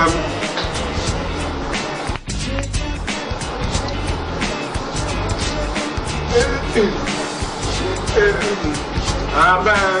um, I'm back.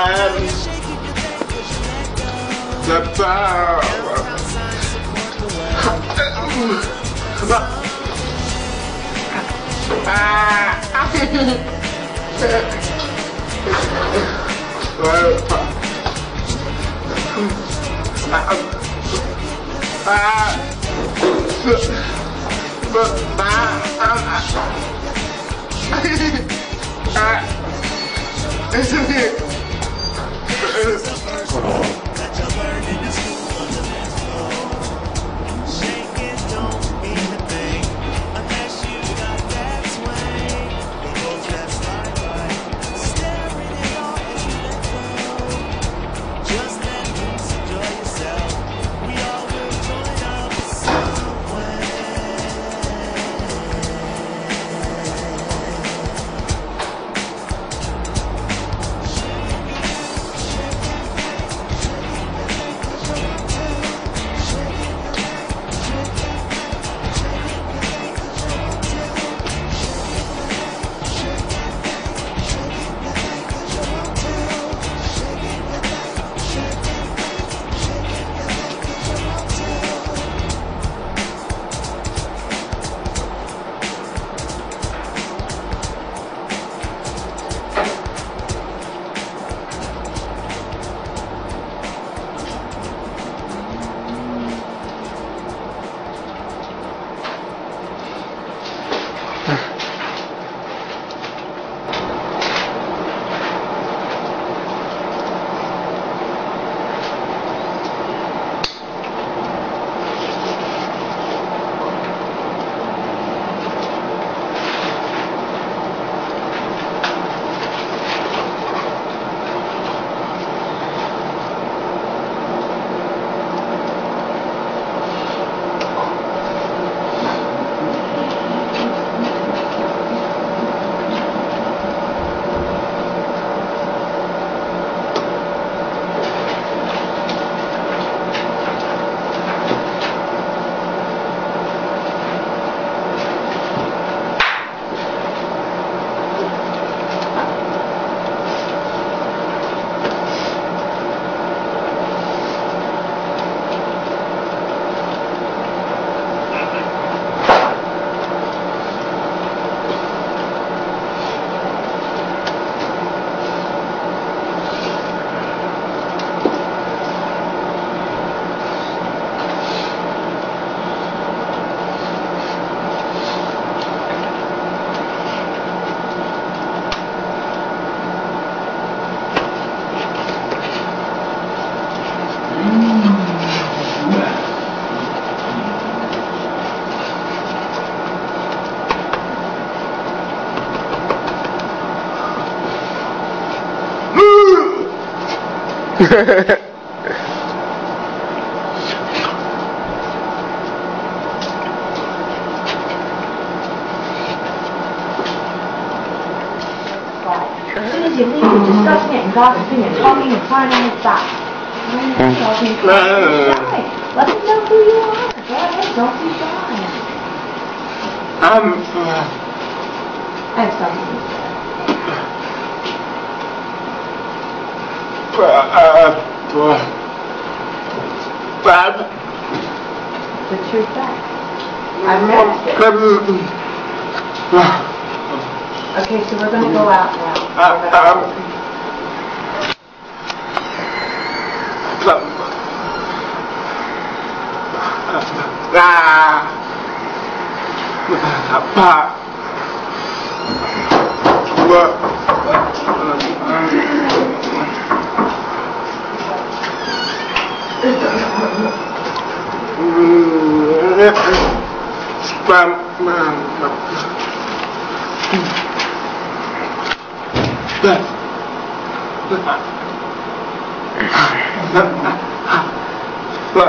I'm, um, the tower. Ah, 这个节目一直到今年，你知道今年超英，你突然那么大，聊天，Let me know who you are. Go ahead, don't be shy. I'm. I have something to. Uh, Bad. The true fact. I read it. Okay, so we're gonna go out now. Uh, um, Ah. 慢慢慢对慢慢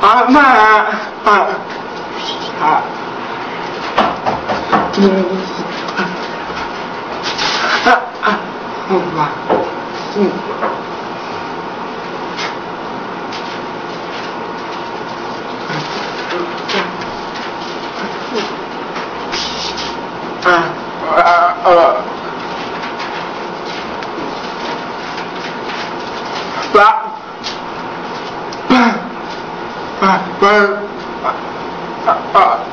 啊慢慢啊啊啊啊啊啊啊啊啊啊啊嗯 What? Spam. Ama. Ba. Ba. Ba. Ba.